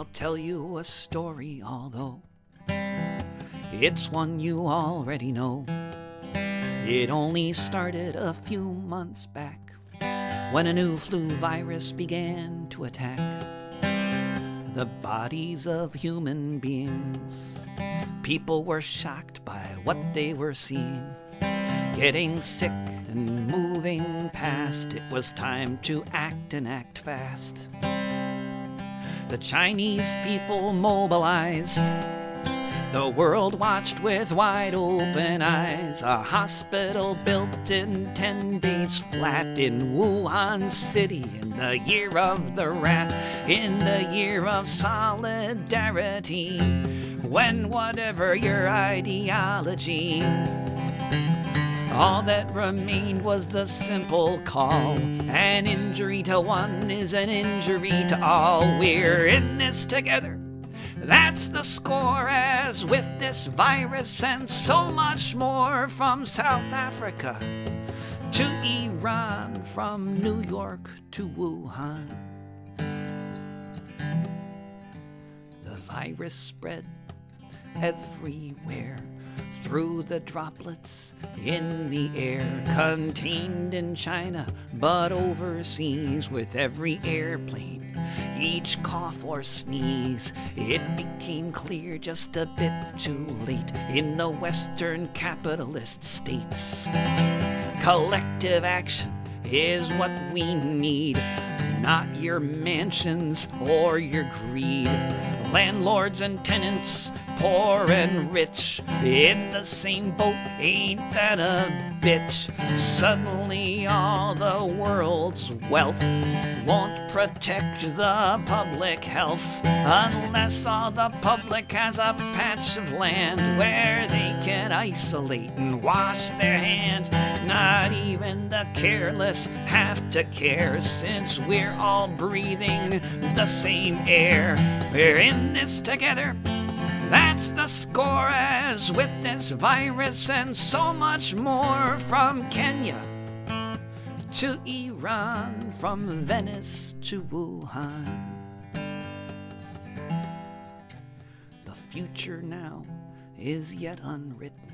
I'll tell you a story, although it's one you already know. It only started a few months back when a new flu virus began to attack the bodies of human beings. People were shocked by what they were seeing, getting sick and moving past. It was time to act and act fast. The Chinese people mobilized. The world watched with wide open eyes. A hospital built in 10 days flat in Wuhan City in the year of the rat, in the year of solidarity. When whatever your ideology, all that remained was the simple call. An injury to one is an injury to all. We're in this together. That's the score, as with this virus and so much more from South Africa to Iran, from New York to Wuhan. The virus spread everywhere through the droplets in the air, contained in China, but overseas with every airplane. Each cough or sneeze, it became clear just a bit too late in the Western capitalist states. Collective action is what we need, not your mansions or your greed. Landlords and tenants, poor and rich, in the same boat, ain't that a bitch? Suddenly, all the world's wealth won't protect the public health unless all the public has a patch of land where they can isolate and wash their hands. Not even the careless have to care since we're all breathing the same air. We're in this together. That's the score as with this virus and so much more from Kenya to Iran, from Venice to Wuhan. The future now is yet unwritten.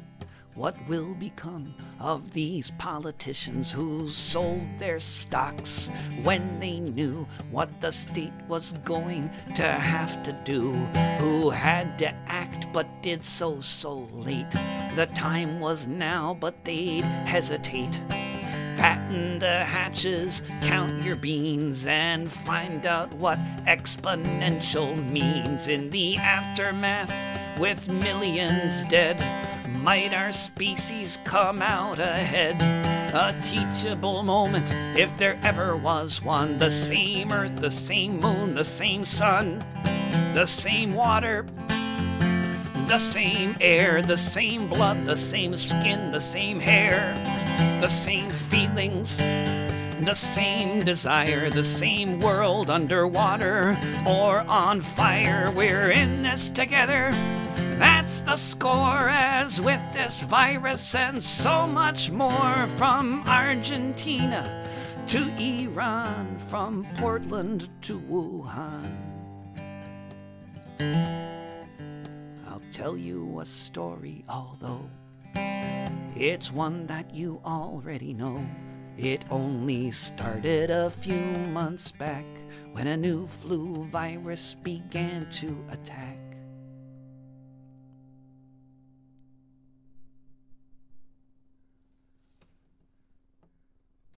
What will become of these politicians who sold their stocks when they knew what the state was going to have to do? Who had to act but did so so late? The time was now, but they'd hesitate. Patent the hatches, count your beans, and find out what exponential means in the aftermath with millions dead. Might our species come out ahead? A teachable moment, if there ever was one. The same earth, the same moon, the same sun, the same water, the same air, the same blood, the same skin, the same hair, the same feelings, the same desire, the same world underwater or on fire. We're in this together. That's the score, as with this virus and so much more from Argentina to Iran, from Portland to Wuhan. I'll tell you a story, although it's one that you already know. It only started a few months back when a new flu virus began to attack